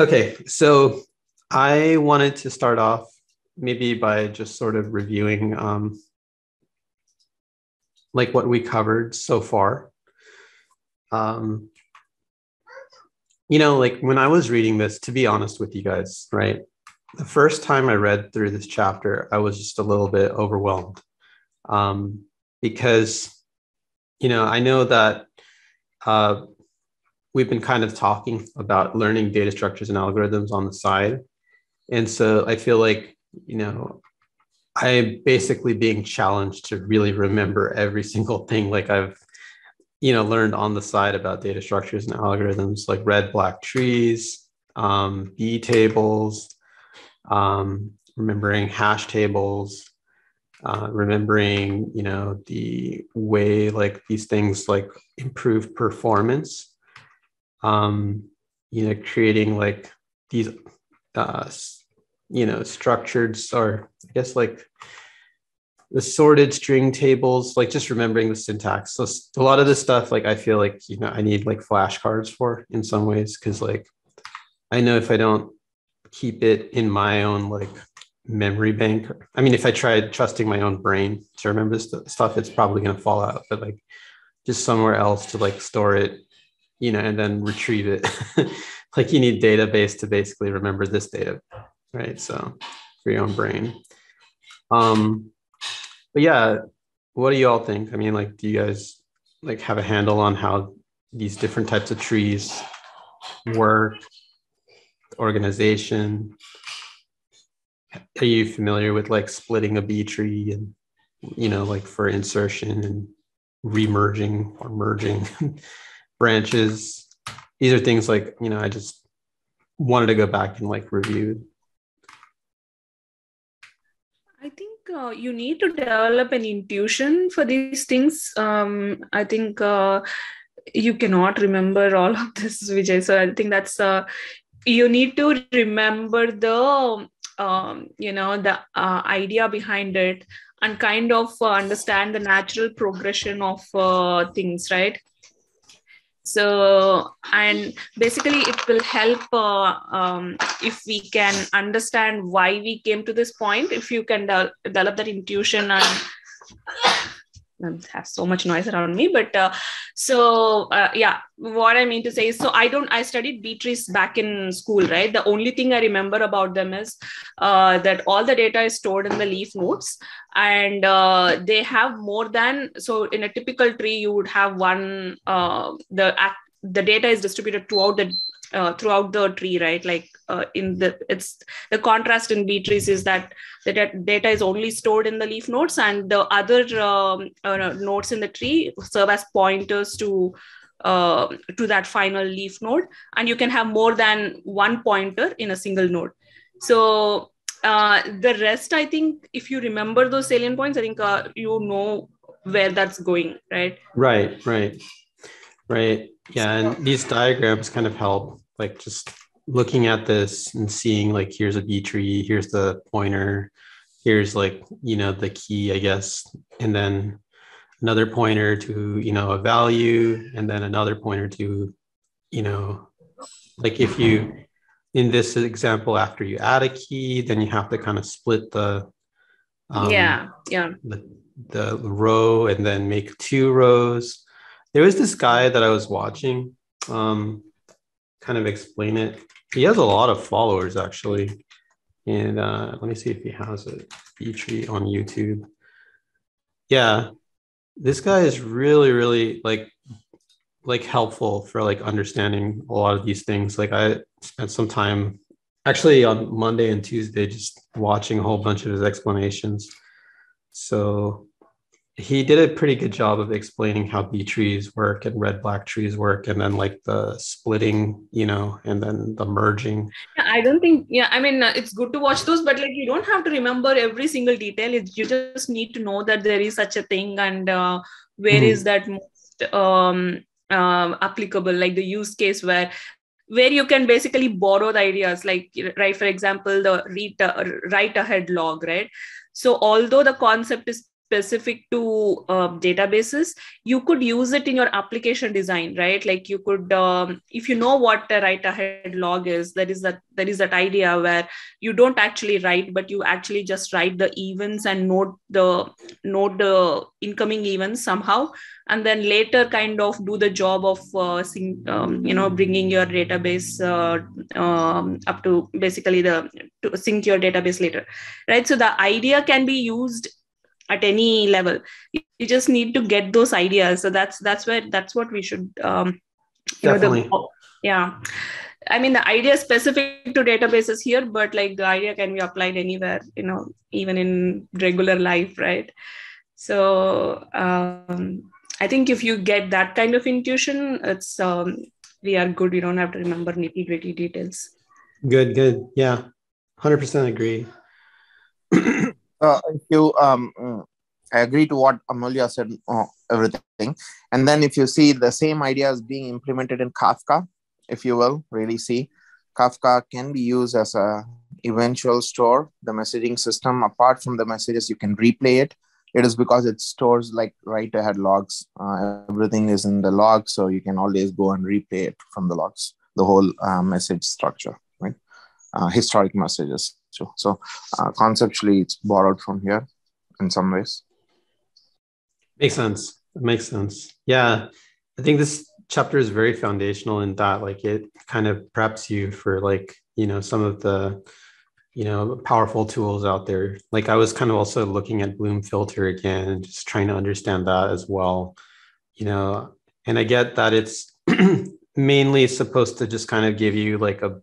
Okay, so I wanted to start off maybe by just sort of reviewing um, like what we covered so far. Um, you know, like when I was reading this, to be honest with you guys, right? The first time I read through this chapter, I was just a little bit overwhelmed um, because, you know, I know that uh, we've been kind of talking about learning data structures and algorithms on the side. And so I feel like, you know, I'm basically being challenged to really remember every single thing like I've, you know, learned on the side about data structures and algorithms like red, black trees, um, B tables, um, remembering hash tables, uh, remembering, you know, the way like these things like improve performance um, you know, creating like these, uh, you know, structured or I guess like the sorted string tables, like just remembering the syntax. So a lot of this stuff, like I feel like, you know, I need like flashcards for in some ways. Cause like, I know if I don't keep it in my own like memory bank, I mean, if I tried trusting my own brain to remember this stuff, it's probably going to fall out, but like just somewhere else to like store it you know, and then retrieve it. like you need database to basically remember this data, right? So for your own brain. Um, but yeah, what do you all think? I mean, like, do you guys like have a handle on how these different types of trees work, organization? Are you familiar with like splitting a B tree and you know, like for insertion and remerging or merging? branches. These are things like, you know, I just wanted to go back and like review. I think uh, you need to develop an intuition for these things. Um, I think uh, you cannot remember all of this, Vijay. So I think that's uh, you need to remember the um, you know the uh, idea behind it and kind of uh, understand the natural progression of uh, things, right? So and basically it will help uh, um, if we can understand why we came to this point if you can de- develop that intuition and have so much noise around me but uh, so uh, yeah what i mean to say is so i don't i studied b trees back in school right the only thing i remember about them is uh, that all the data is stored in the leaf nodes and uh, they have more than so in a typical tree you would have one uh, the the data is distributed throughout the uh, throughout the tree, right? Like uh, in the it's the contrast in B trees is that the data is only stored in the leaf nodes, and the other um, uh, nodes in the tree serve as pointers to uh, to that final leaf node, and you can have more than one pointer in a single node. So uh, the rest, I think, if you remember those salient points, I think uh, you know where that's going, right? Right, right, right. Yeah, and these diagrams kind of help, like just looking at this and seeing like here's a B tree, here's the pointer, here's like you know the key, I guess, and then another pointer to you know a value, and then another pointer to you know like if you in this example after you add a key, then you have to kind of split the um, yeah yeah the, the row and then make two rows there was this guy that I was watching, um, kind of explain it. He has a lot of followers actually. And uh, let me see if he has a tree on YouTube. Yeah, this guy is really, really like like helpful for like understanding a lot of these things. Like I spent some time actually on Monday and Tuesday just watching a whole bunch of his explanations. So he did a pretty good job of explaining how B trees work and red black trees work, and then like the splitting, you know, and then the merging. Yeah, I don't think. Yeah, I mean, uh, it's good to watch those, but like you don't have to remember every single detail. It's, you just need to know that there is such a thing and uh, where mm. is that most um, uh, applicable, like the use case where where you can basically borrow the ideas like right for example the read uh, write ahead log right so although the concept is specific to uh, databases you could use it in your application design right? Like you could um, if you know what a write ahead log is there is that there is that idea where you don't actually write but you actually just write the events and note the note the incoming events somehow and then later kind of do the job of uh, um, you know bringing your database uh, um, up to basically the to sync your database later right? So the idea can be used at any level you just need to get those ideas so that's that's where that's what we should um, Definitely. Know, the, yeah i mean the idea is specific to databases here but like the idea can be applied anywhere you know even in regular life right so um, I think if you get that kind of intuition, it's um, we are good. We don't have to remember nitty gritty details. Good, good. Yeah, hundred percent agree. uh, if you um, mm, I agree to what Amulya said, uh, everything. And then if you see the same ideas being implemented in Kafka, if you will really see, Kafka can be used as a eventual store, the messaging system. Apart from the messages, you can replay it it is because it stores like write ahead logs uh, everything is in the log so you can always go and replay it from the logs the whole uh, message structure right uh, historic messages too. so uh, conceptually it's borrowed from here in some ways. Makes sense. It makes sense. Yeah. I think this chapter is very foundational in that like it kind of preps you for like you know some of the you know powerful tools out there. Like i was kind of also looking at bloom filter again and just trying to understand that as well you know. And i get that it's mainly supposed to just kind of give you like a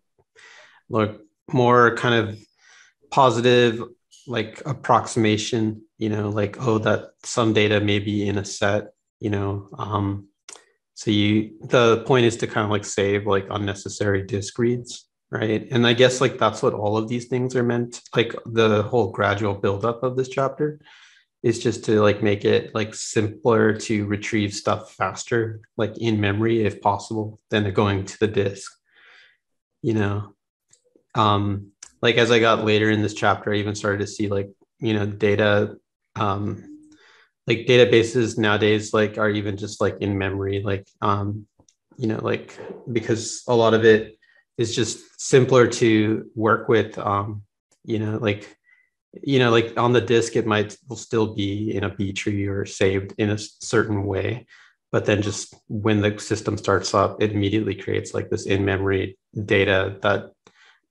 look more kind of positive like approximation you know like oh that some data may be in a set you know um so you the point is to kind of like save like unnecessary disk reads right? And i guess like that's what all of these things are meant like the whole gradual buildup of this chapter is just to like make it like simpler to retrieve stuff faster like in memory if possible than going to the disk you know? Um like as i got later in this chapter i even started to see like you know data um like databases nowadays like are even just like in memory like um you know like because a lot of it is just simpler to work with. Um, you know, like you know, like on the disk, it might will still be in a B tree or saved in a certain way, but then just when the system starts up, it immediately creates like this in-memory data that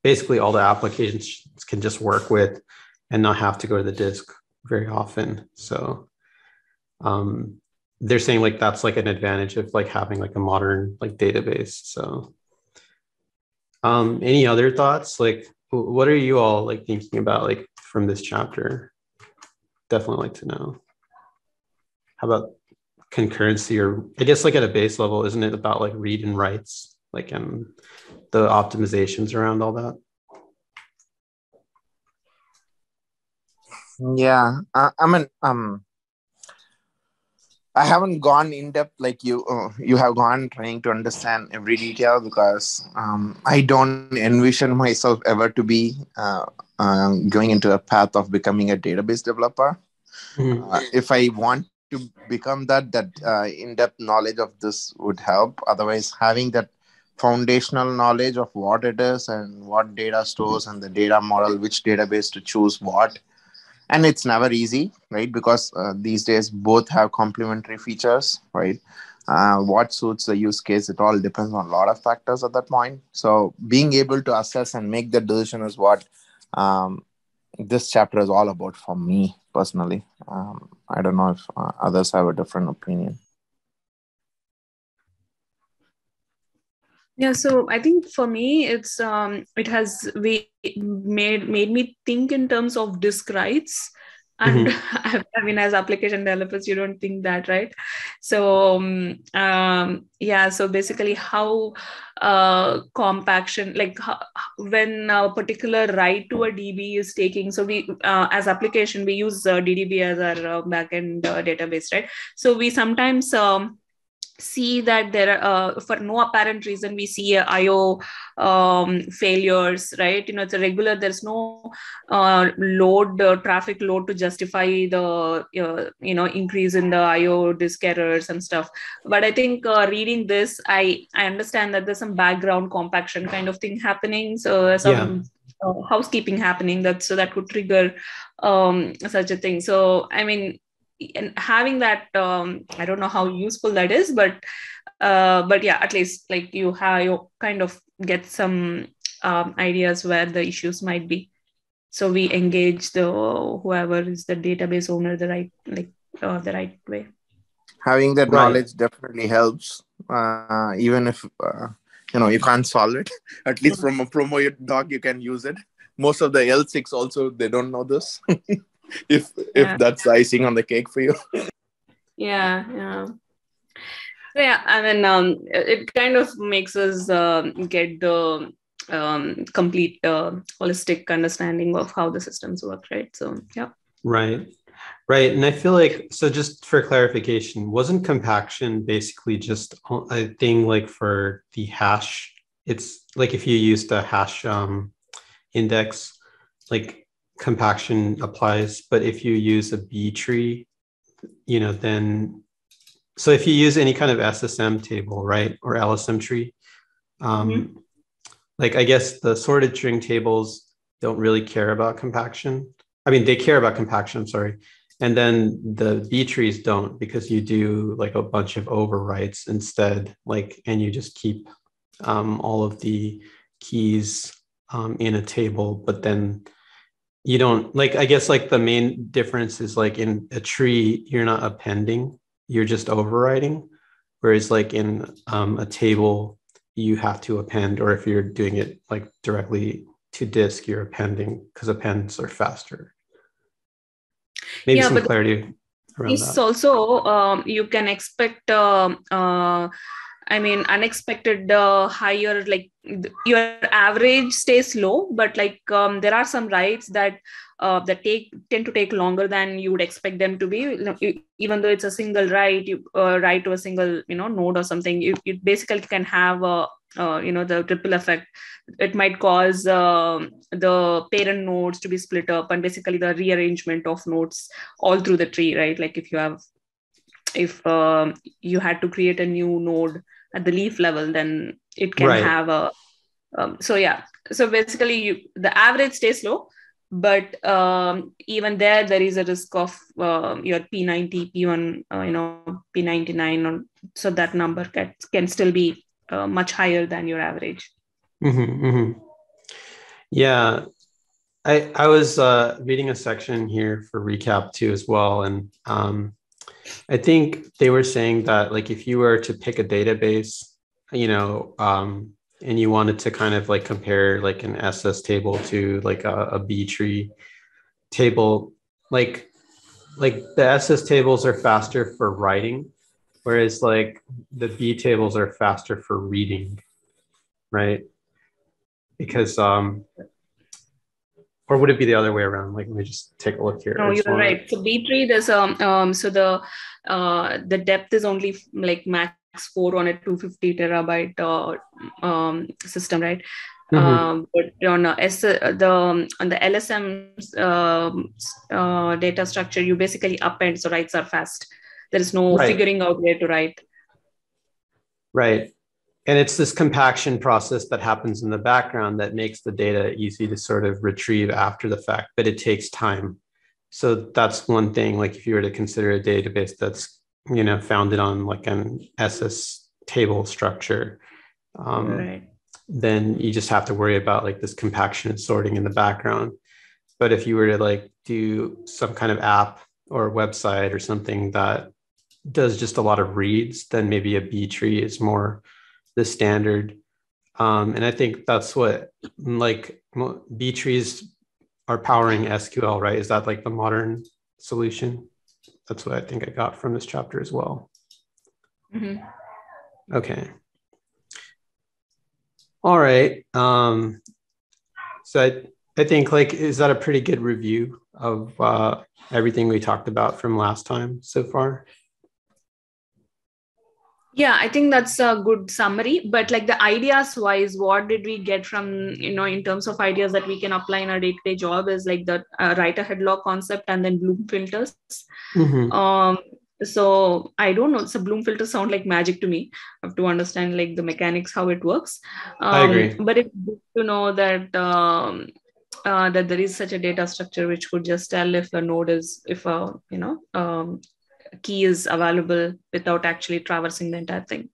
basically all the applications can just work with and not have to go to the disk very often. So um, they're saying like that's like an advantage of like having like a modern like database. So um, any other thoughts? Like, what are you all like thinking about, like from this chapter? Definitely like to know. How about concurrency, or I guess like at a base level, isn't it about like read and writes, like and the optimizations around all that? Yeah, uh, I mean, um, I haven't gone in depth like you. Uh, you have gone trying to understand every detail because um, I don't envision myself ever to be uh, uh, going into a path of becoming a database developer. Mm-hmm. if I want to become that, that uh, in-depth knowledge of this would help. Otherwise, having that foundational knowledge of what it is and what data stores and the data model, which database to choose what. And it's never easy right? Because uh, these days both have complementary features right? Uh, what suits the use case it all depends on a lot of factors at that point. So being able to assess and make the decision is what um, this chapter is all about for me personally. Um, i don't know if uh, others have a different opinion yeah so i think for me it's um it has we made made me think in terms of disk writes. And mm-hmm. i mean as application developers you don't think that right? So um, um, yeah so basically how uh, compaction like how, when a particular write to a db is taking so we uh, as application we use uh, ddb as our uh, backend uh, database right? So we sometimes um, see that there are uh, for no apparent reason we see io um, failures right? You know it's a regular there's no uh, load uh, traffic load to justify the uh, you know increase in the io disk errors and stuff. But i think uh, reading this i i understand that there's some background compaction kind of thing happening. So some yeah. Uh, housekeeping happening that so that could trigger um, such a thing. So i mean and having that um, i don't know how useful that is but uh, but yeah at least like you have you kind of get some um, ideas where the issues might be. So we engage the whoever is the database owner the right like uh, the right way. Having that right. knowledge definitely helps uh, even if uh, you know you can't solve it. At least from a promo doc you can use it. Most of the l6 also they don't know this if if yeah. that's icing on the cake for you. Yeah yeah. So yeah i mean um it kind of makes us uh, get the um, complete uh, holistic understanding of how the systems work right? So yeah. Right. Right and i feel like so just for clarification wasn't compaction basically just a thing like for the hash? It's like if you used a hash um, index like compaction applies, but if you use a B tree, you know, then so if you use any kind of SSM table, right, or LSM tree, um, mm-hmm. like I guess the sorted string tables don't really care about compaction. I mean, they care about compaction. I'm sorry, and then the B trees don't because you do like a bunch of overwrites instead, like, and you just keep um, all of the keys um, in a table, but then you don't like i guess like the main difference is like in a tree you're not appending you're just overriding whereas like in um, a table you have to append or if you're doing it like directly to disk you're appending because appends are faster maybe yeah, some clarity around it's that. also um, you can expect uh, uh, I mean, unexpected uh, higher, like your average stays low, but like um, there are some writes that uh, that take tend to take longer than you would expect them to be. Even though it's a single write, you uh, write to a single you know node or something, you, you basically can have a uh, you know the ripple effect. It might cause uh, the parent nodes to be split up, and basically the rearrangement of nodes all through the tree, right? Like if you have if uh, you had to create a new node at the leaf level then it can right. have a um, so yeah so basically you the average stays low but um, even there there is a risk of uh, your p90 p1 uh, you know p99 or, so that number can, can still be uh, much higher than your average mm-hmm, mm-hmm. yeah i i was uh, reading a section here for recap too as well and um, I think they were saying that like if you were to pick a database, you know, um, and you wanted to kind of like compare like an SS table to like a, a B tree table, like like the SS tables are faster for writing, whereas like the B tables are faster for reading, right? Because um or would it be the other way around? Like, let me just take a look here. No, you're right. So B tree, there's um, um so the uh the depth is only like max four on a 250 terabyte uh, um system, right? Mm-hmm. Um, but on S, uh, the um, on the LSM um, uh, data structure, you basically append, so writes are fast. There is no right. figuring out where to write. Right and it's this compaction process that happens in the background that makes the data easy to sort of retrieve after the fact but it takes time so that's one thing like if you were to consider a database that's you know founded on like an ss table structure um, right. then you just have to worry about like this compaction and sorting in the background but if you were to like do some kind of app or website or something that does just a lot of reads then maybe a b tree is more the standard. Um, and I think that's what like B trees are powering SQL, right? Is that like the modern solution? That's what I think I got from this chapter as well. Mm-hmm. Okay. All right. Um, so I, I think like, is that a pretty good review of uh, everything we talked about from last time so far? Yeah i think that's a good summary but like the ideas wise what did we get from you know in terms of ideas that we can apply in our day-to-day job is like the uh, write ahead log concept and then bloom filters Mhm. um so i don't know so bloom filters sound like magic to me i have to understand like the mechanics how it works um, I agree. but it's good to know that um uh, that there is such a data structure which could just tell if a node is if a you know um, key is available without actually traversing the entire thing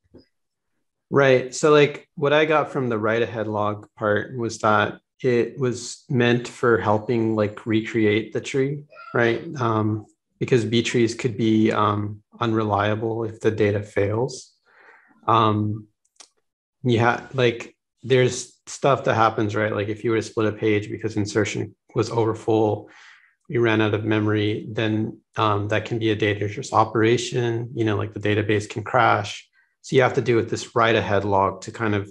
Right. So, like, what I got from the write ahead log part was that it was meant for helping, like, recreate the tree, right? Um, because B trees could be um, unreliable if the data fails. Um, yeah, like, there's stuff that happens, right? Like, if you were to split a page because insertion was over full, you ran out of memory, then um, that can be a dangerous operation. You know, like the database can crash. So you have to do with this write ahead log to kind of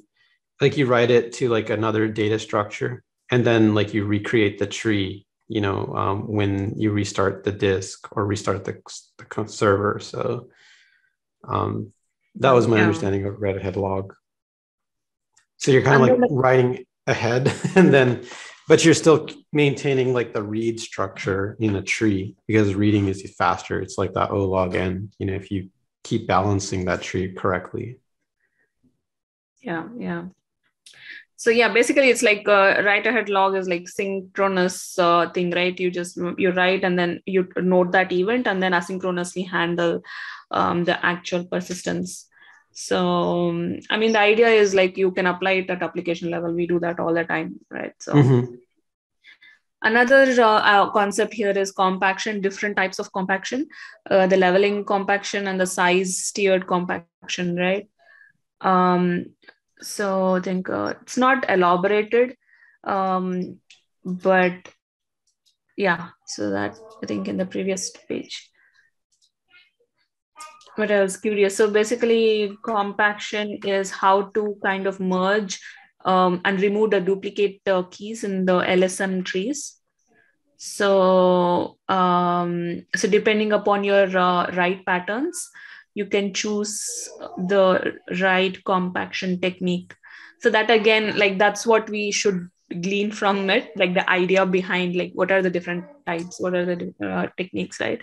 like you write it to like another data structure and then like you recreate the tree, you know, um, when you restart the disk or restart the, the server. So um, that was my Yeah. understanding of write ahead log. So you're kind of And like then, like- writing ahead and then, but you're still maintaining like the read structure in a tree because reading is faster. It's like that O log n, you know, if you keep balancing that tree correctly. yeah yeah so yeah basically it's like uh, write ahead log is like synchronous uh, thing right you just you write and then you note that event and then asynchronously handle um, the actual persistence so um, i mean the idea is like you can apply it at application level. We do that all the time right? So Mhm. another uh, uh, concept here is compaction different types of compaction. Uh, the leveling compaction and the size tiered compaction right? Um, so i think uh, it's not elaborated um, but yeah. So that i think in the previous page but i was curious so basically compaction is how to kind of merge um, and remove the duplicate uh, keys in the LSM trees. So, um, so depending upon your uh, write patterns, you can choose the right compaction technique. So that again, like that's what we should glean from it, like the idea behind like what are the different types, what are the uh, techniques, right?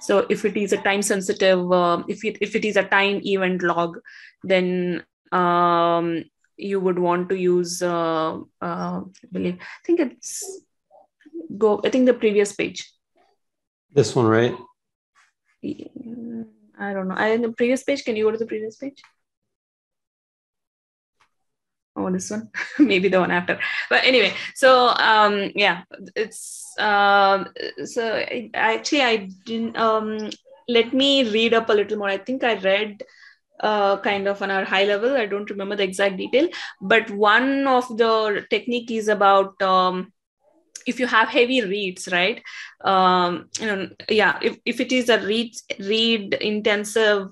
So if it is a time sensitive, uh, if it if it is a time event log, then um, you would want to use uh, uh, I believe I think it's go I think the previous page. This one, right? I don't know. I in the previous page. Can you go to the previous page? Oh, this one, maybe the one after. But anyway, so um, yeah, it's um, so I, actually I didn't um, let me read up a little more. I think I read uh, kind of on our high level. I don't remember the exact detail, but one of the technique is about um, if you have heavy reads, right? Um, you know, yeah, if, if it is a read read intensive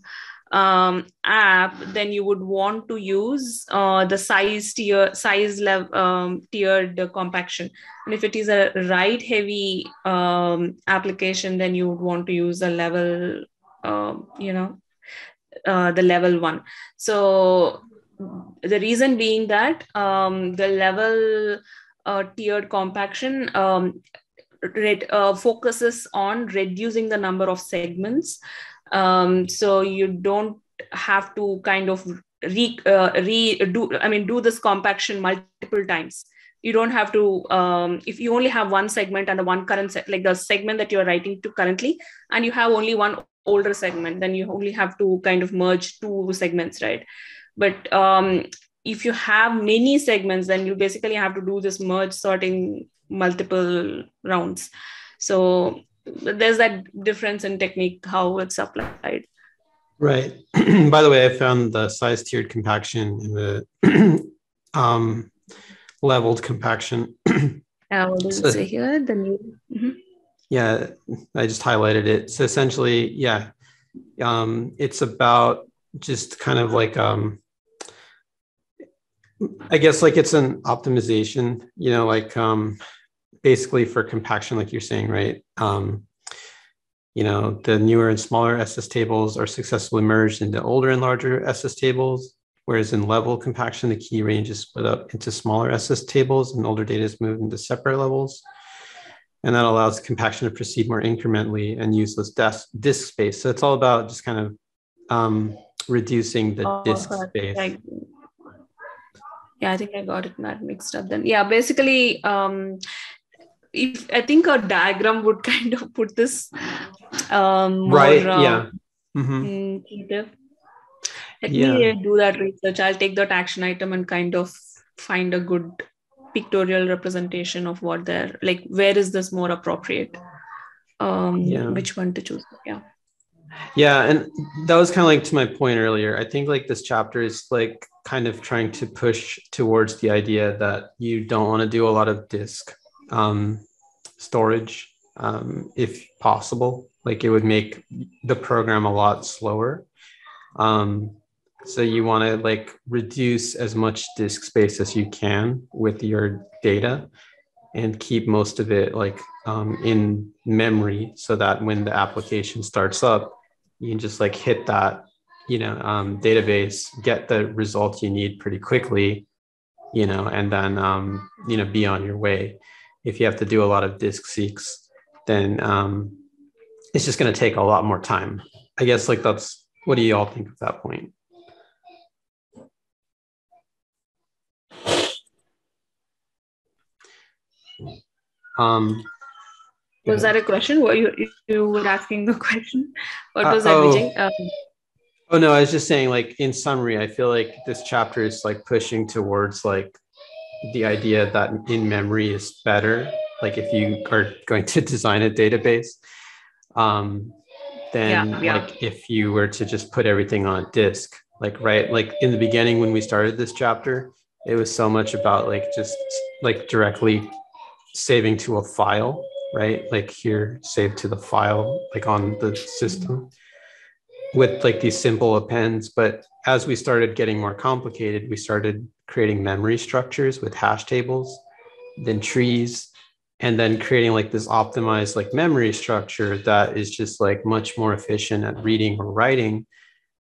um, app, then you would want to use uh, the size tier size level um, tiered compaction. And if it is a write heavy um, application, then you would want to use a level, uh, you know, uh, the level one. So the reason being that um, the level uh, tiered compaction um, uh, focuses on reducing the number of segments. Um, so you don't have to kind of re, uh, re do, I mean, do this compaction multiple times. You don't have to, um, if you only have one segment and the one current, like the segment that you're writing to currently, and you have only one older segment, then you only have to kind of merge two segments, right? But um, if you have many segments, then you basically have to do this merge sorting multiple rounds. So there's that difference in technique how it's applied. Right. By the way, I found the size tiered compaction in the um, leveled compaction. Uh, what does So- say here? The new. Mhm. yeah, I just highlighted it. So essentially, yeah, um, it's about just kind of like um, I guess like it's an optimization, you know, like um, basically for compaction, like you're saying, right? Um, you know, the newer and smaller SS tables are successfully merged into older and larger SS tables, whereas in level compaction, the key range is split up into smaller SS tables and older data is moved into separate levels. And that allows compaction to proceed more incrementally and use less disk, disk space. So it's all about just kind of um, reducing the oh, disk space. Like, yeah, I think I got it not mixed up then. Yeah, basically, um, if I think a diagram would kind of put this um, more, right. Uh, yeah. Mm-hmm. Mm, Let yeah. me do that research. I'll take that action item and kind of find a good pictorial representation of what they're like. Where is this more appropriate? Um, yeah. Which one to choose? Yeah. Yeah, and that was kind of like to my point earlier. I think like this chapter is like kind of trying to push towards the idea that you don't want to do a lot of disk um, storage um, if possible. Like it would make the program a lot slower. Um, so you want to like reduce as much disk space as you can with your data and keep most of it like um, in memory so that when the application starts up, you can just like hit that, you know, um, database, get the results you need pretty quickly, you know, and then, um, you know, be on your way if you have to do a lot of disk seeks, then um, it's just going to take a lot more time. I guess like that's what do you all think of that point? Um, was that a question? What you you were asking the question? What was uh, that, oh, um, oh no, I was just saying, like in summary, I feel like this chapter is like pushing towards like the idea that in memory is better like if you are going to design a database um, then yeah, yeah. like if you were to just put everything on disk like right like in the beginning when we started this chapter it was so much about like just like directly saving to a file right like here save to the file like on the system with like these simple appends but as we started getting more complicated we started creating memory structures with hash tables, then trees, and then creating like this optimized like memory structure that is just like much more efficient at reading or writing.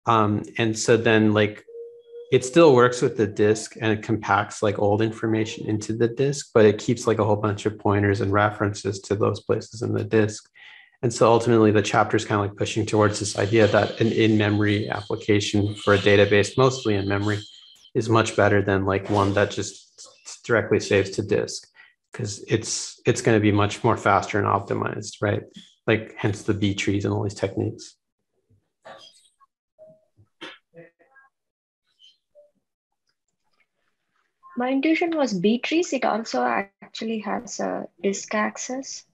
Um, and so then like it still works with the disk and it compacts like old information into the disk, but it keeps like a whole bunch of pointers and references to those places in the disk. And so ultimately, the chapter is kind of like pushing towards this idea that an in memory application for a database, mostly in memory, is much better than like one that just directly saves to disk because it's it's going to be much more faster and optimized right? Like hence the b trees and all these techniques. My intuition was b trees. It also actually has a disk access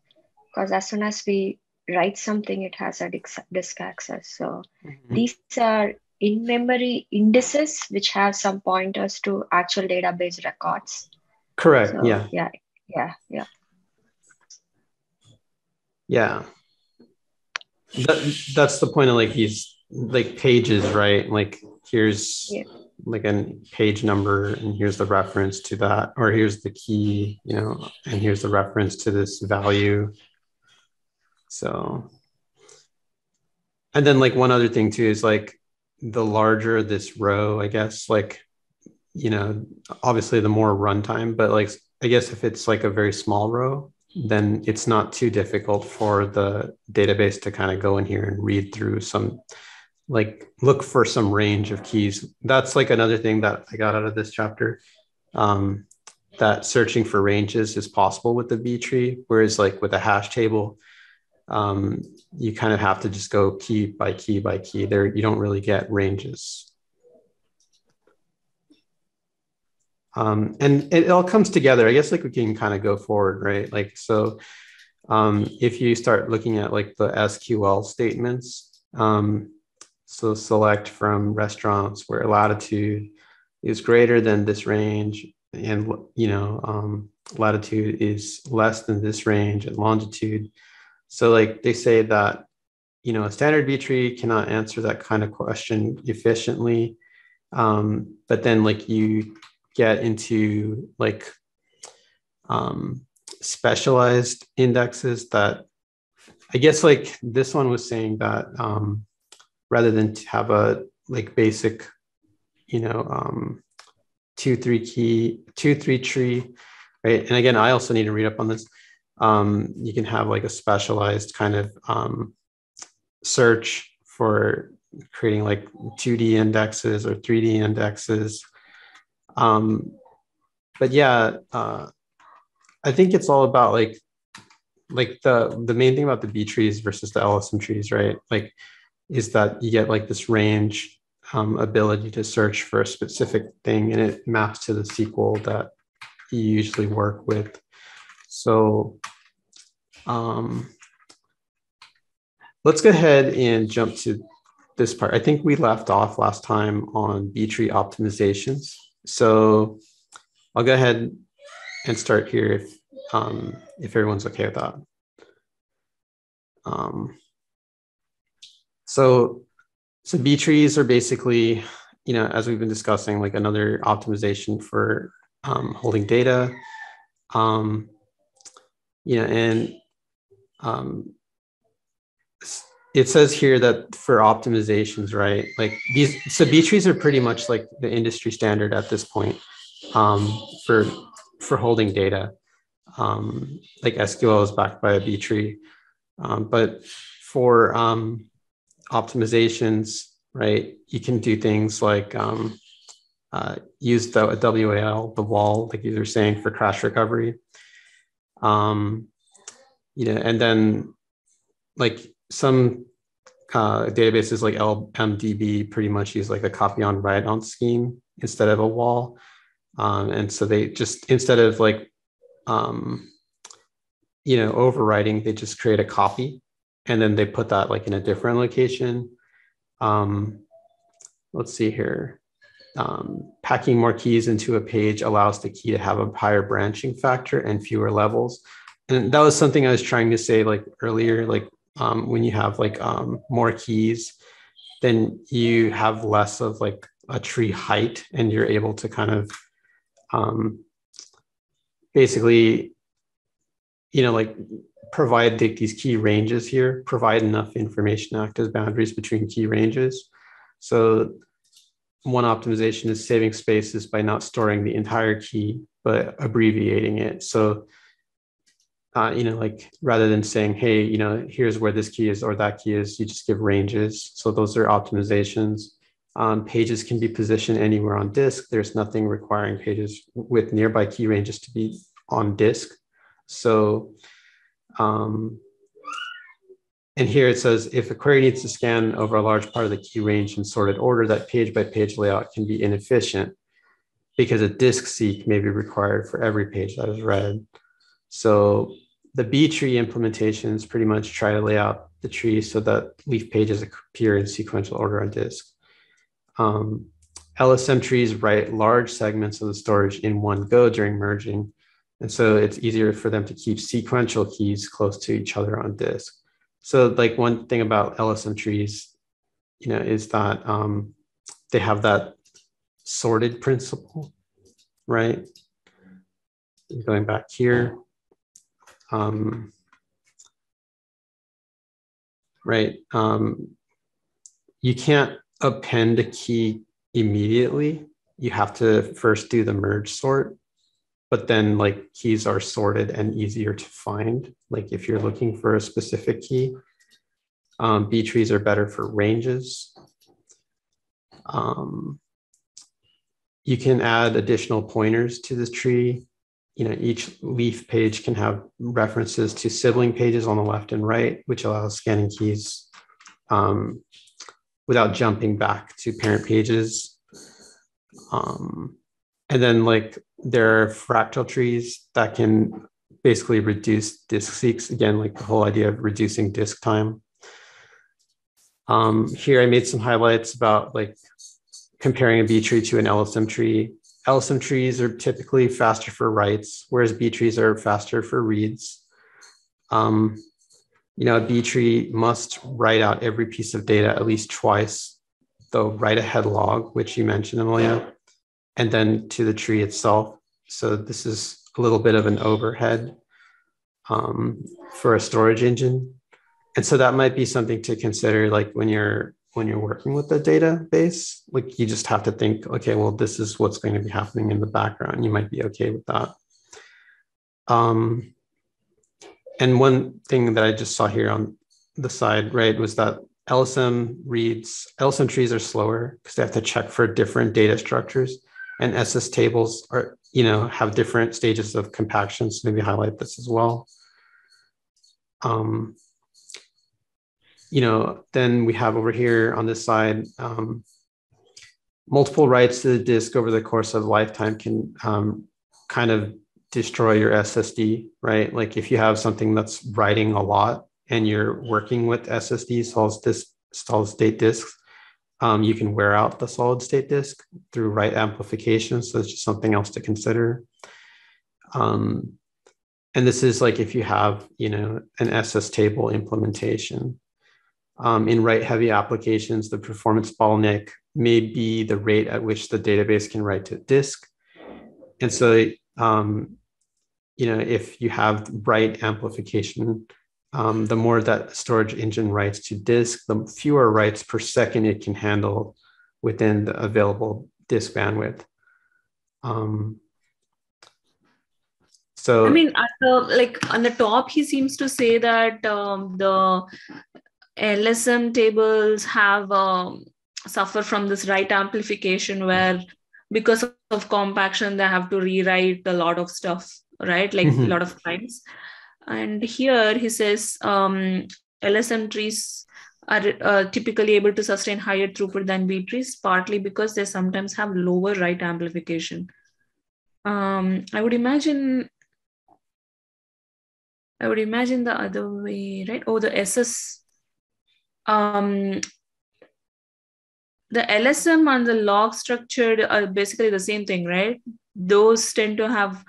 because as soon as we write something it has a disk access. So mm-hmm. these are in memory indices which have some pointers to actual database records. Correct. So, yeah. Yeah. Yeah. Yeah. Yeah. That, that's the point of like these like pages, right? Like here's yeah. like a page number and here's the reference to that, or here's the key, you know, and here's the reference to this value. So, and then like one other thing too is like the larger this row, I guess, like, you know, obviously the more runtime, but like, I guess if it's like a very small row, then it's not too difficult for the database to kind of go in here and read through some, like, look for some range of keys. That's like another thing that I got out of this chapter. Um, that searching for ranges is possible with the B tree, whereas like with a hash table, um, you kind of have to just go key by key by key. There, you don't really get ranges. Um, and it all comes together. I guess like we can kind of go forward, right? Like so, um, if you start looking at like the SQL statements, um, so select from restaurants where latitude is greater than this range, and you know um, latitude is less than this range, and longitude so like they say that, you know, a standard B tree cannot answer that kind of question efficiently. Um, but then like you get into like um, specialized indexes that I guess like this one was saying that um, rather than to have a like basic, you know, um, two three key two three tree, right? And again, I also need to read up on this. Um, you can have like a specialized kind of um, search for creating like 2D indexes or 3D indexes. Um, but yeah, uh, I think it's all about like like the the main thing about the B trees versus the LSM trees, right? Like is that you get like this range um, ability to search for a specific thing and it maps to the SQL that you usually work with. So um, let's go ahead and jump to this part. I think we left off last time on B tree optimizations. So I'll go ahead and start here if um, if everyone's okay with that. Um, so, so B trees are basically, you know, as we've been discussing, like another optimization for um, holding data. Um, you know, and um, it says here that for optimizations, right? Like these, so B trees are pretty much like the industry standard at this point um, for for holding data. Um, like SQL is backed by a B tree, um, but for um, optimizations, right, you can do things like um, uh, use the WAL, the wall, like you were saying, for crash recovery. Um, you know, and then like some uh, databases like LMDB pretty much use like a copy on write on scheme instead of a wall. Um, and so they just instead of like um, you know overwriting, they just create a copy and then they put that like in a different location. Um, let's see here. Um, packing more keys into a page allows the key to have a higher branching factor and fewer levels. And that was something I was trying to say like earlier, like um, when you have like um, more keys, then you have less of like a tree height and you're able to kind of um, basically, you know, like provide the, these key ranges here, provide enough information act as boundaries between key ranges. So one optimization is saving spaces by not storing the entire key, but abbreviating it. So, uh, you know, like rather than saying, hey, you know, here's where this key is or that key is, you just give ranges. So those are optimizations. Um, pages can be positioned anywhere on disk. There's nothing requiring pages with nearby key ranges to be on disk. So um, and here it says, if a query needs to scan over a large part of the key range in sorted order, that page by page layout can be inefficient because a disk seek may be required for every page that is read. So the B tree implementations pretty much try to lay out the tree so that leaf pages appear in sequential order on disk. Um, LSM trees write large segments of the storage in one go during merging, and so it's easier for them to keep sequential keys close to each other on disk. So like one thing about LSM trees, you know, is that um, they have that sorted principle, right? Going back here. Um, right. Um, you can't append a key immediately. You have to first do the merge sort but then like keys are sorted and easier to find. Like if you're looking for a specific key, um, B trees are better for ranges. Um, you can add additional pointers to the tree. You know, each leaf page can have references to sibling pages on the left and right, which allows scanning keys um, without jumping back to parent pages. Um, and then like there are fractal trees that can basically reduce disk seeks. Again, like the whole idea of reducing disk time. Um, here I made some highlights about like comparing a B tree to an LSM tree. LSM trees are typically faster for writes, whereas B trees are faster for reads. Um, you know, a B tree must write out every piece of data at least twice, the write ahead log, which you mentioned, Amelia and then to the tree itself. So this is a little bit of an overhead um, for a storage engine. and so that might be something to consider like when you're when you're working with the database like you just have to think okay well this is what's going to be happening in the background you might be okay with that um, and one thing that i just saw here on the side right was that lsm reads lsm trees are slower because they have to check for different data structures and ss tables are you know have different stages of compaction so maybe highlight this as well um, you know, then we have over here on this side, um, multiple writes to the disk over the course of lifetime can um, kind of destroy your SSD, right? Like if you have something that's writing a lot and you're working with SSD, solid, disk, solid state disks, um, you can wear out the solid state disk through write amplification. So it's just something else to consider. Um, and this is like if you have, you know, an SS table implementation. Um, in write heavy applications, the performance bottleneck may be the rate at which the database can write to disk. And so, um, you know, if you have write amplification, um, the more that storage engine writes to disk, the fewer writes per second it can handle within the available disk bandwidth. Um, so I mean, at the, like on the top, he seems to say that um, the LSM tables have um, suffer from this write amplification where because of compaction they have to rewrite a lot of stuff right like mm-hmm. a lot of times and here he says um, lsm trees are uh, typically able to sustain higher throughput than b trees partly because they sometimes have lower write amplification um, i would imagine i would imagine the other way right oh the ss um, the LSM and the log structured are basically the same thing, right? Those tend to have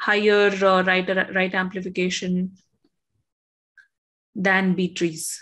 higher uh, write, write amplification than B trees,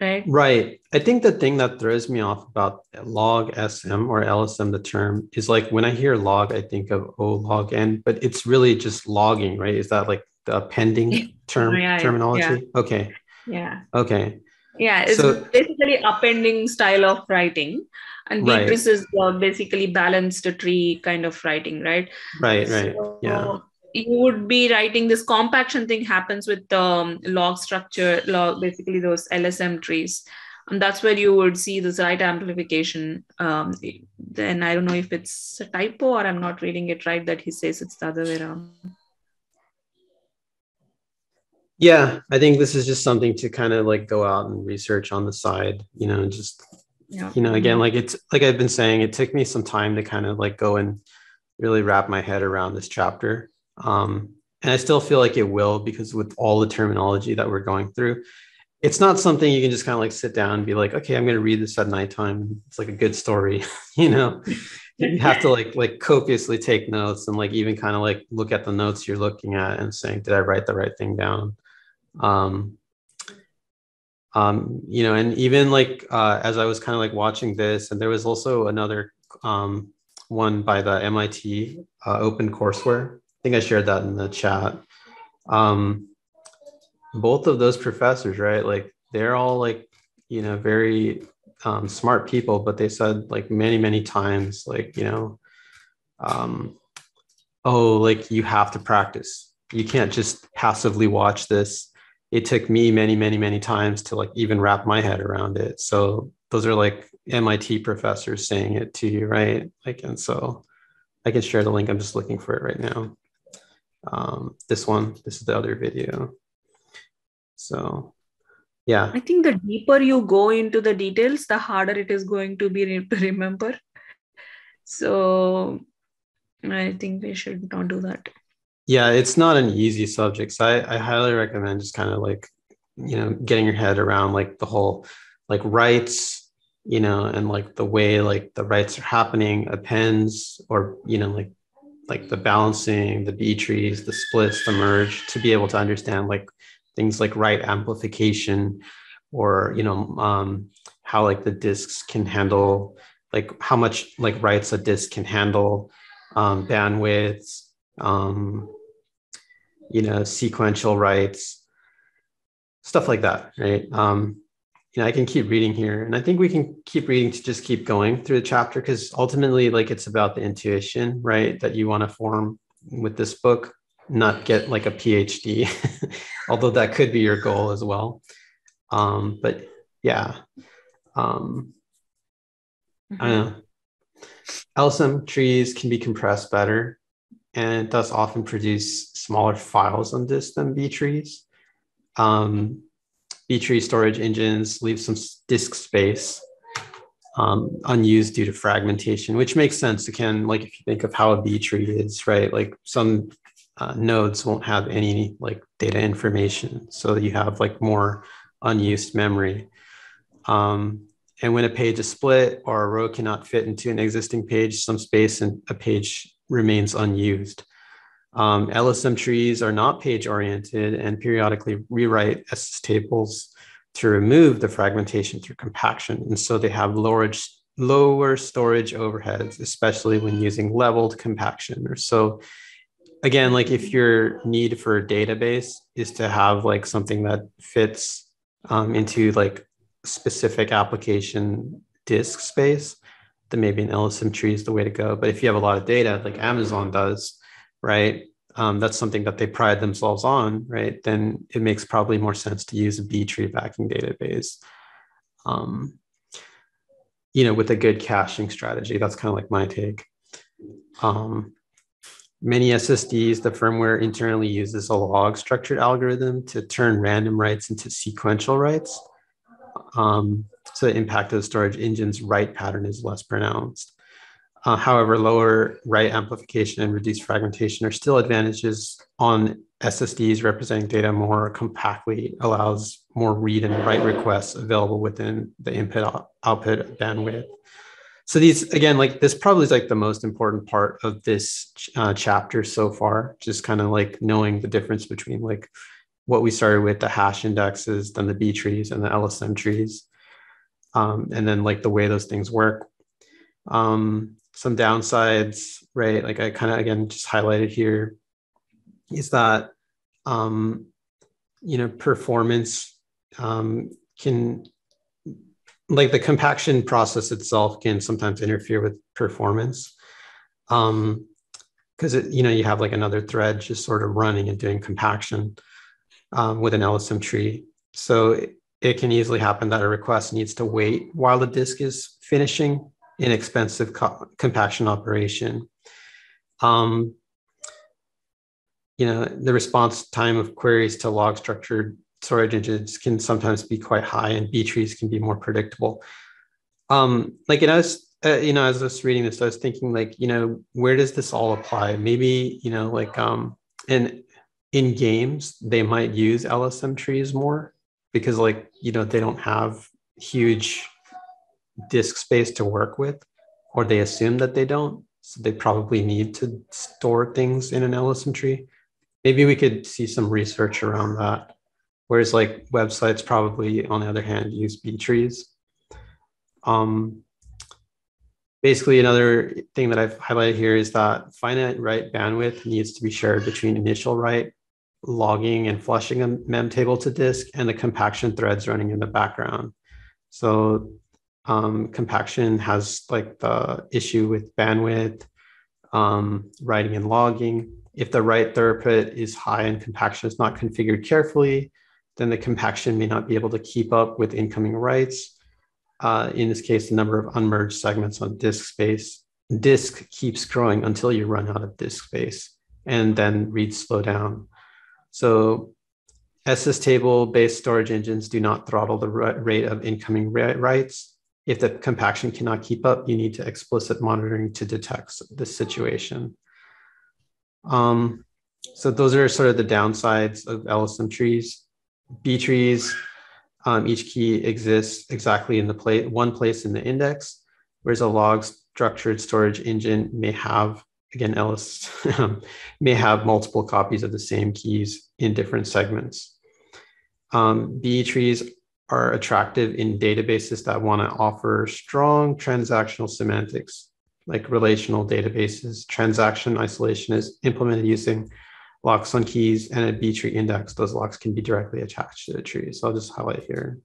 right? Right. I think the thing that throws me off about log SM or LSM, the term, is like when I hear log, I think of O log N, but it's really just logging, right? Is that like the appending term yeah, terminology? Yeah. Okay. Yeah. Okay yeah it's so, basically appending style of writing and right. B trees is uh, basically balanced tree kind of writing right right right so, yeah you would be writing this compaction thing happens with um, log structure log basically those lsm trees. And that's where you would see this write amplification um, then i don't know if it's a typo or i'm not reading it right that he says it's the other way around. Yeah i think this is just something to kind of like go out and research on the side you know just yeah. you know again like it's like i've been saying it took me some time to kind of like go and really wrap my head around this chapter um and i still feel like it will because with all the terminology that we're going through it's not something you can just kind of like sit down and be like okay i'm going to read this at nighttime. It's like a good story you know? You have to like like copiously take notes and like even kind of like look at the notes you're looking at and saying did i write the right thing down? Um, um, you know, and even like uh, as I was kind of like watching this, and there was also another um, one by the MIT uh, Open Courseware. I think I shared that in the chat. Um, both of those professors, right? Like they're all like, you know, very um, smart people, but they said like many, many times, like, you know, um, oh, like you have to practice. You can't just passively watch this it took me many, many, many times to like even wrap my head around it. So those are like MIT professors saying it to you, right? Like, and so I can share the link. I'm just looking for it right now. Um, this one, this is the other video. So yeah. I think the deeper you go into the details, the harder it is going to be to remember. So I think we should not do that yeah it's not an easy subject so I, I highly recommend just kind of like you know getting your head around like the whole like writes, you know and like the way like the writes are happening appends or you know like like the balancing the b trees the splits the merge to be able to understand like things like write amplification or you know um, how like the disks can handle like how much like writes a disk can handle um, bandwidths um, you know, sequential writes. stuff like that, right? Um, you know, I can keep reading here, and I think we can keep reading to just keep going through the chapter because ultimately, like, it's about the intuition, right, that you want to form with this book, not get like a PhD, although that could be your goal as well. Um, but yeah, um, mm-hmm. I don't know. LSM trees can be compressed better, and it does often produce smaller files on disk than B trees. Um, B-tree storage engines leave some disk space um, unused due to fragmentation, which makes sense. Again, like if you think of how a B tree is, right? Like some uh, nodes won't have any like data information, so you have like more unused memory. Um, and when a page is split or a row cannot fit into an existing page, some space in a page remains unused. Um, LSM trees are not page oriented and periodically rewrite SS tables to remove the fragmentation through compaction. And so they have lower, lower storage overheads, especially when using leveled compaction. Or so again, like if your need for a database is to have like something that fits um, into like specific application disk space, then maybe an LSM tree is the way to go. But if you have a lot of data, like Amazon does, right? Um, that's something that they pride themselves on, right? Then it makes probably more sense to use a B tree backing database. Um, you know, with a good caching strategy. That's kind of like my take. Um, many SSDs, the firmware internally uses a log structured algorithm to turn random writes into sequential writes. Um, so the impact of the storage engine's write pattern is less pronounced. Uh, however, lower write amplification and reduced fragmentation are still advantages on SSDs representing data more compactly, allows more read and write requests available within the input output bandwidth. So these, again, like this probably is like the most important part of this uh, chapter so far, just kind of like knowing the difference between like what we started with the hash indexes, then the B trees and the LSM trees. Um, and then like the way those things work. Um, some downsides, right? Like I kind of again just highlighted here is that um, you know performance um, can like the compaction process itself can sometimes interfere with performance um because it you know you have like another thread just sort of running and doing compaction um, with an LSM tree so it, it can easily happen that a request needs to wait while the disk is finishing inexpensive co- compaction operation. Um, you know, the response time of queries to log structured storage engines can sometimes be quite high, and B trees can be more predictable. Um, like, and I was, uh, you know, as I was reading this, I was thinking, like, you know, where does this all apply? Maybe, you know, like, um, in in games they might use LSM trees more because, like, you know, they don't have huge disk space to work with, or they assume that they don't. So they probably need to store things in an LSM tree. Maybe we could see some research around that. Whereas like websites probably, on the other hand, use B trees. Um, basically, another thing that I've highlighted here is that finite write bandwidth needs to be shared between initial write, logging and flushing a mem table to disk, and the compaction threads running in the background. So um, compaction has like the issue with bandwidth, um, writing and logging. If the write throughput is high and compaction is not configured carefully, then the compaction may not be able to keep up with incoming writes. Uh, in this case, the number of unmerged segments on disk space, disk keeps growing until you run out of disk space and then reads slow down. So SS table based storage engines do not throttle the rate of incoming writes. If the compaction cannot keep up, you need to explicit monitoring to detect the situation. Um, so those are sort of the downsides of LSM trees. B trees, um, each key exists exactly in the place, one place in the index, whereas a log structured storage engine may have, again, LS may have multiple copies of the same keys in different segments. Um, B trees are attractive in databases that want to offer strong transactional semantics, like relational databases. Transaction isolation is implemented using locks on keys and a B tree index, those locks can be directly attached to the tree. So I'll just highlight here.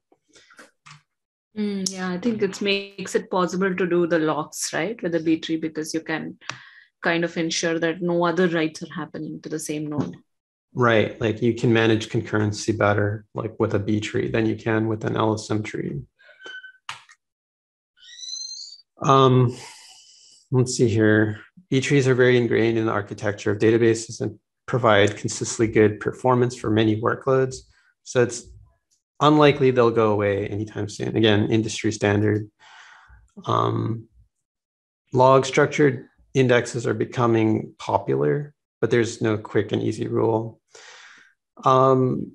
Mm, yeah, I think it makes it possible to do the locks, right, with the B tree because you can kind of ensure that no other writes are happening to the same node. Right. Like you can manage concurrency better, like with a B tree than you can with an LSM tree. Um, let's see here. B trees are very ingrained in the architecture of databases and provide consistently good performance for many workloads. So it's unlikely they'll go away anytime soon. Again, industry standard. Um, log structured indexes are becoming popular, but there's no quick and easy rule. Um,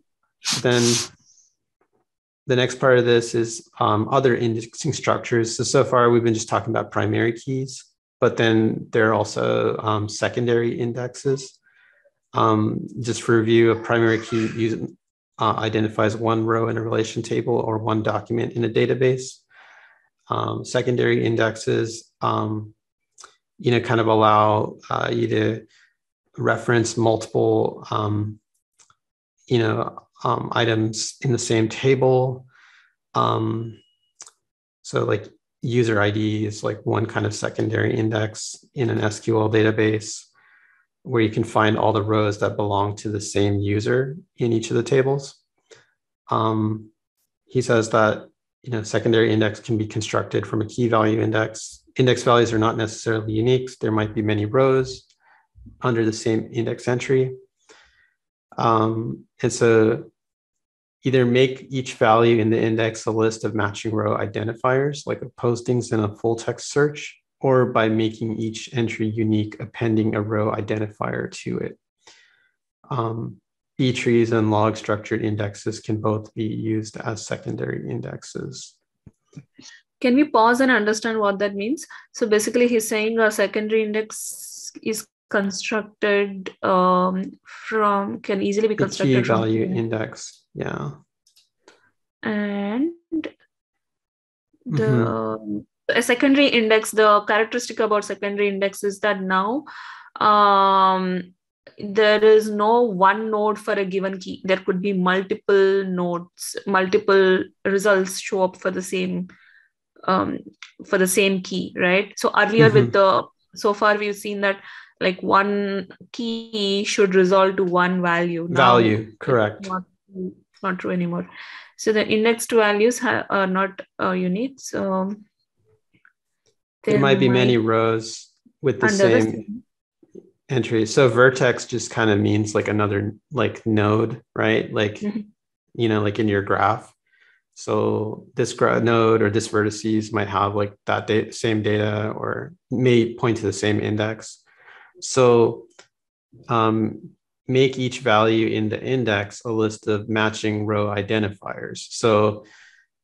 then the next part of this is um, other indexing structures. So, so far we've been just talking about primary keys, but then there are also um, secondary indexes. Um, just for review, a primary key uh, identifies one row in a relation table or one document in a database. Um, secondary indexes, um, you know, kind of allow uh, you to reference multiple, um, you know, um, items in the same table. Um, so like user ID is like one kind of secondary index in an SQL database where you can find all the rows that belong to the same user in each of the tables. Um, he says that you know secondary index can be constructed from a key value index. Index values are not necessarily unique. There might be many rows under the same index entry. Um, and so either make each value in the index a list of matching row identifiers, like postings in a full text search, or by making each entry unique, appending a row identifier to it. Um, B trees and log structured indexes can both be used as secondary indexes. Can we pause and understand what that means? So basically, he's saying a secondary index is constructed um, from can easily be constructed the key value from, index. Yeah. And the mm-hmm. a secondary index, the characteristic about secondary index is that now um, there is no one node for a given key. There could be multiple nodes, multiple results show up for the same um, for the same key, right? So earlier mm-hmm. with the so far we've seen that like one key should resolve to one value. Now, value, correct. Not, not true anymore. So the indexed values ha- are not uh, unique. So there, might be might many rows with the same the entry. So vertex just kind of means like another like node, right? Like mm-hmm. you know, like in your graph. So this gra- node or this vertices might have like that da- same data or may point to the same index. So um, make each value in the index a list of matching row identifiers. So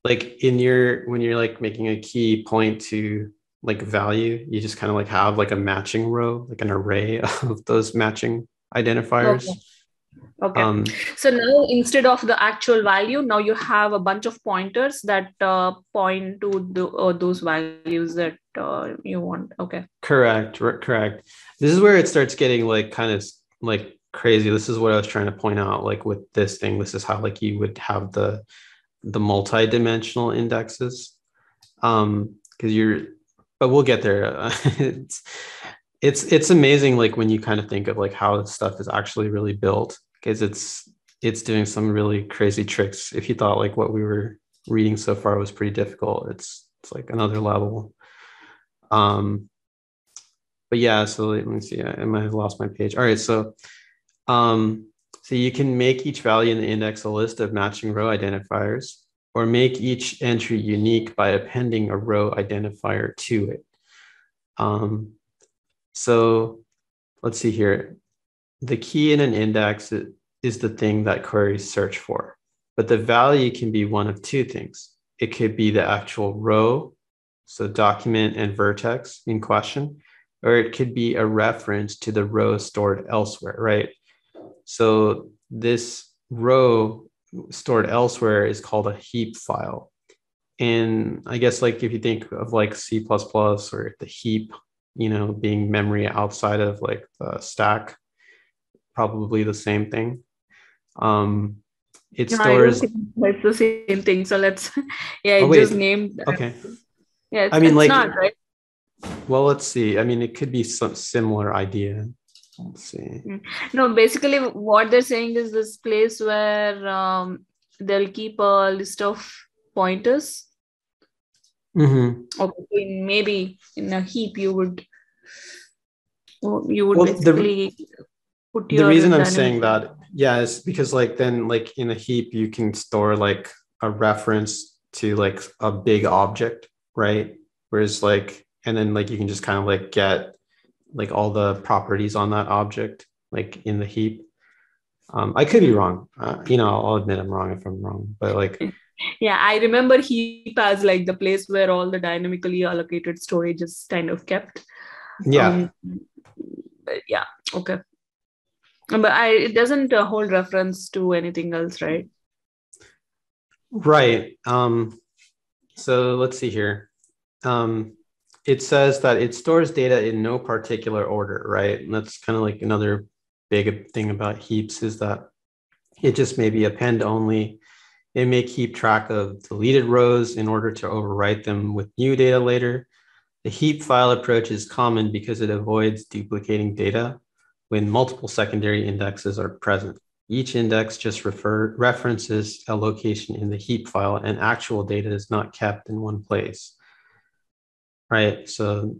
like in your, when you're like making a key point to like value, you just kind of like have like a matching row, like an array of those matching identifiers. Okay. Okay. Um, so now instead of the actual value, now you have a bunch of pointers that uh, point to the, uh, those values that uh, you want. Okay. Correct. correct. This is where it starts getting like kind of like crazy. This is what I was trying to point out. Like with this thing, this is how like you would have the the multi-dimensional indexes. Um, because you're, but we'll get there. it's it's it's amazing like when you kind of think of like how stuff is actually really built because it's it's doing some really crazy tricks. If you thought like what we were reading so far was pretty difficult, it's it's like another level. Um, but yeah, so let me see. I might have lost my page. All right, so um, so you can make each value in the index a list of matching row identifiers, or make each entry unique by appending a row identifier to it. Um, so let's see here. The key in an index is the thing that queries search for, but the value can be one of two things. It could be the actual row, so document and vertex in question, or it could be a reference to the row stored elsewhere, right? So this row stored elsewhere is called a heap file. And I guess like if you think of like C++ or the heap, you know, being memory outside of like the stack probably the same thing. Um, it No, stores. It's the same thing. So let's, yeah, Oh, it wait. just named. Okay. Yeah, I mean, like- not right. Well, let's see. I mean, it could be some similar idea. Let's see. No, basically, what they're saying is this place where um, they'll keep a list of pointers. hmm Okay, in, maybe in a heap, you would you would Well, the- basically put your The reason I'm saying that, yeah, is because like then like in a heap you can store like a reference to like a big object, right? Whereas like and then like you can just kind of like get like all the properties on that object like in the heap. Um, I could be wrong. Uh, you know, I'll admit I'm wrong if I'm wrong, but like Yeah, I remember heap as like the place where all the dynamically allocated storage is kind of kept. yeah, Um, but yeah, okay. But I it doesn't uh, hold reference to anything else, right? Right. Um, so let's see here. Um, it says that it stores data in no particular order, right? And that's kind of like another big thing about heaps is that it just may be append only. It may keep track of deleted rows in order to overwrite them with new data later. The heap file approach is common because it avoids duplicating data when multiple secondary indexes are present. Each index just refer, references a location in the heap file and actual data is not kept in one place. Right. So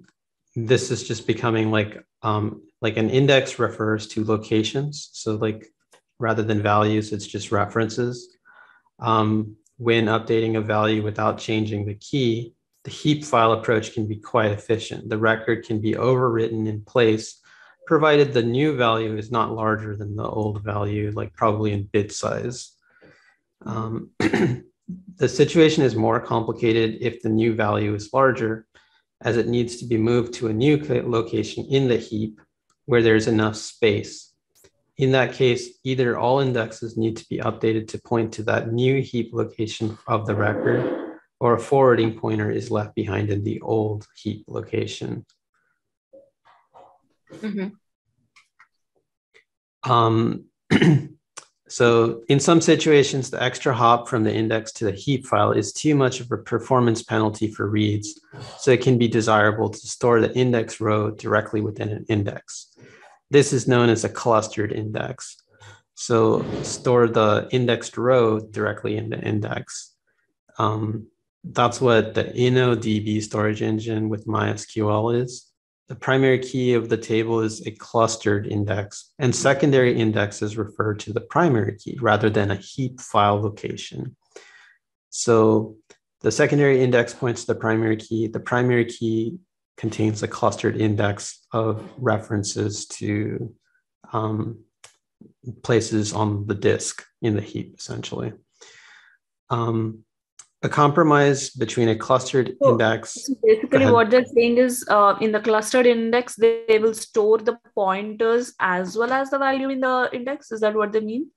this is just becoming like um, like an index refers to locations. So like rather than values, it's just references. Um, when updating a value without changing the key, the heap file approach can be quite efficient. The record can be overwritten in place provided the new value is not larger than the old value, like probably in bit size. Um, the situation is more complicated if the new value is larger, as it needs to be moved to a new location in the heap where there's enough space. In that case, either all indexes need to be updated to point to that new heap location of the record, or a forwarding pointer is left behind in the old heap location. Mhm. Um, so in some situations, the extra hop from the index to the heap file is too much of a performance penalty for reads. So it can be desirable to store the index row directly within an index. This is known as a clustered index. So store the indexed row directly in the index. Um, that's what the InnoDB storage engine with MySQL is. The primary key of the table is a clustered index, and secondary indexes refer to the primary key rather than a heap file location. So the secondary index points to the primary key. The primary key contains a clustered index of references to um, places on the disk in the heap, essentially. Um, a compromise between a clustered So- index. Basically, what they're saying is uh, in the clustered index, they, they will store the pointers as well as the value in the index. Is that what they mean?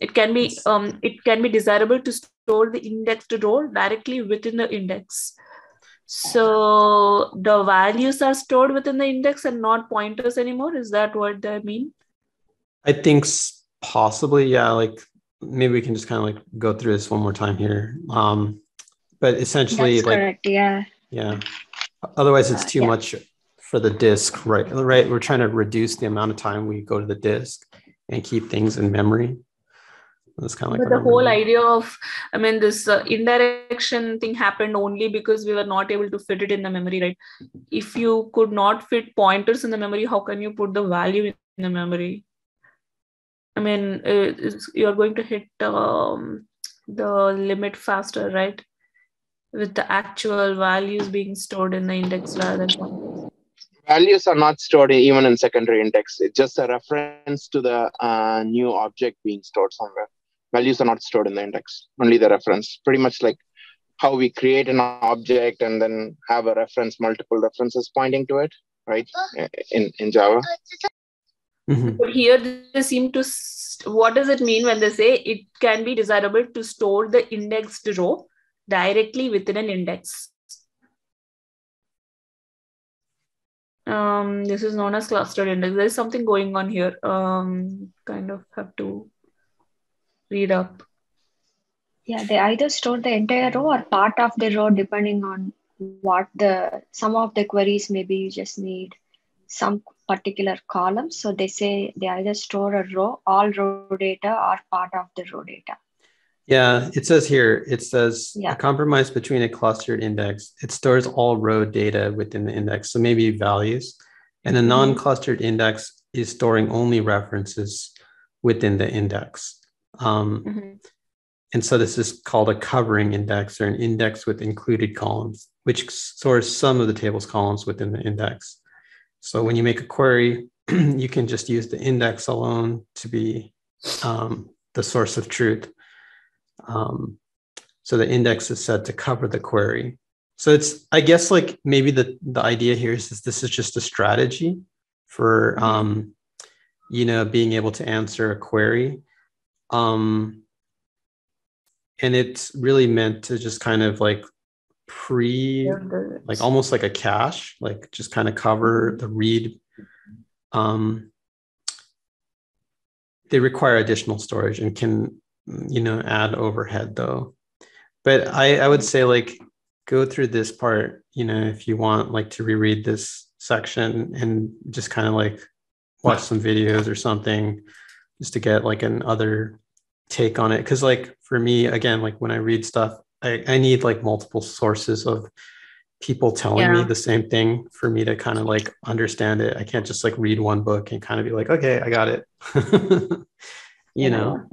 It can be um, it can be desirable to store the indexed row directly within the index. So the values are stored within the index and not pointers anymore. Is that what they mean? I think possibly, yeah. Like maybe we can just kind of like go through this one more time here. Um, but essentially, That's like correct. Yeah. yeah. Otherwise, it's Uh, too yeah. much for the disk, right? Right. We're trying to reduce the amount of time we go to the disk and keep things in memory. That's kind of like but the our whole memory. idea of i mean this uh, indirection thing happened only because we were not able to fit it in the memory right if you could not fit pointers in the memory how can you put the value in the memory i mean uh, you're going to hit um, the limit faster right with the actual values being stored in the index rather than. Values are not stored even in secondary index. It's just a reference to the uh, new object being stored somewhere. Values are not stored in the index, only the reference. Pretty much like how we create an object and then have a reference, multiple references pointing to it, right? In, in Java. Mhm. But here they seem to, st- what does it mean when they say it can be desirable to store the indexed row directly within an index? Um, this is known as clustered index. There's something going on here. Um, kind of have to read up. Yeah, they either store the entire row or part of the row depending on what the some of the queries maybe you just need some particular column. So they say they either store a row, all row data, or part of the row data. Yeah, it says here, it says Yeah. a compromise between a clustered index. It stores all row data within the index, so maybe values. And a Mhm. non-clustered index is storing only references within the index. Um, Mhm. and so this is called a covering index or an index with included columns, which stores some of the table's columns within the index. So when you make a query, you can just use the index alone to be um, the source of truth. Um, so the index is set to cover the query. So it's, I guess, like maybe the the idea here is, is this is just a strategy for, um, you know, being able to answer a query. Um, and it's really meant to just kind of like pre like almost like a cache, like just kind of cover the read. Um, they require additional storage and can, you know, add overhead though. But I, I would say like go through this part, you know, if you want like to reread this section and just kind of like watch some videos or something just to get like an other take on it. Cause like for me, again, like when I read stuff, I, I need like multiple sources of people telling me the same thing for me to kind of like understand it. I can't just like read one book and kind of be like, okay, I got it. you know?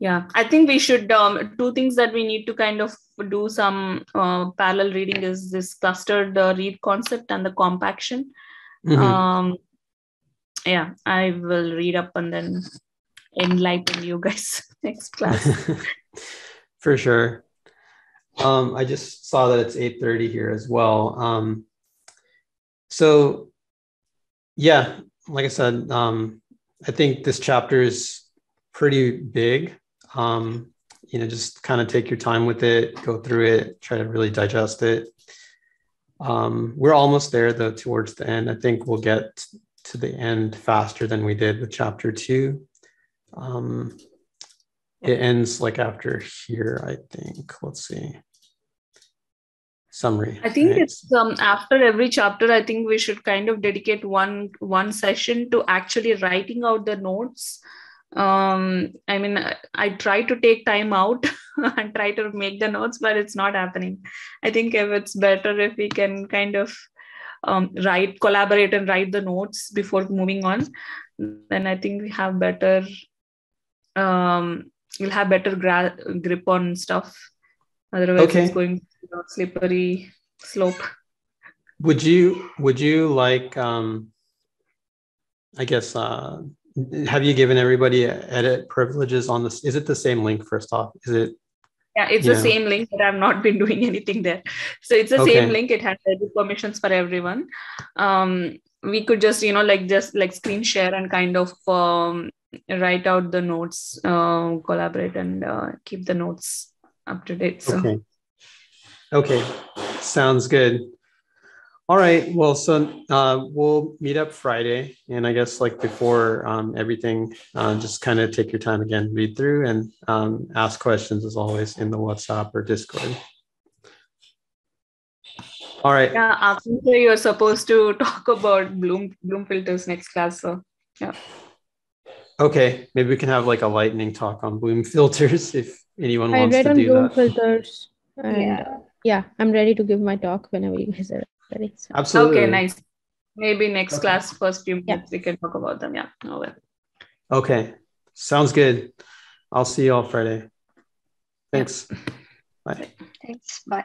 yeah i think we should um, two things that we need to kind of do some uh, parallel reading is this clustered uh, read concept and the compaction Mhm. um yeah i will read up and then enlighten you guys next class for sure um i just saw that it's 8:30 here as well. Um so yeah like i said um i think this chapter is pretty big. Um you know just kind of take your time with it go through it try to really digest it. Um we're almost there though towards the end. I think we'll get to the end faster than we did with chapter two. Um it ends like after here i think. Let's see summary i think right? it's um after every chapter i think we should kind of dedicate one one session to actually writing out the notes. Um i mean I, I try to take time out and try to make the notes but it's not happening. I think if it's better if we can kind of um, write collaborate and write the notes before moving on then i think we have better um we'll have better gra- grip on stuff otherwise Okay. it's going down slippery slope would you would you like um i guess uh have you given everybody edit privileges on this is it the same link first off is it Yeah, it's Yeah. the same link, but I've not been doing anything there. So it's the Okay. same link. It has edit permissions for everyone. Um, we could just, you know, like just like screen share and kind of um, write out the notes, uh, collaborate and uh, keep the notes up to date. So. Okay. Okay. Sounds good. All right. Well so uh we'll meet up friday and i guess like before um everything uh, just kind of take your time again read through and um, ask questions as always in the whatsapp or discord. All right. Yeah, after you're supposed to talk about Bloom Bloom filters next class. So Okay, maybe we can have like a lightning talk on Bloom filters if anyone I wants read to on do Bloom that. filters, and Yeah. yeah. I'm ready to give my talk whenever you guys are ready. So. Absolutely. okay, nice. Maybe next Okay. class, first few Yeah. minutes, we can talk about them. Yeah. Oh, well. Okay, sounds good. I'll see you all Friday. Thanks. Bye. Thanks. Bye.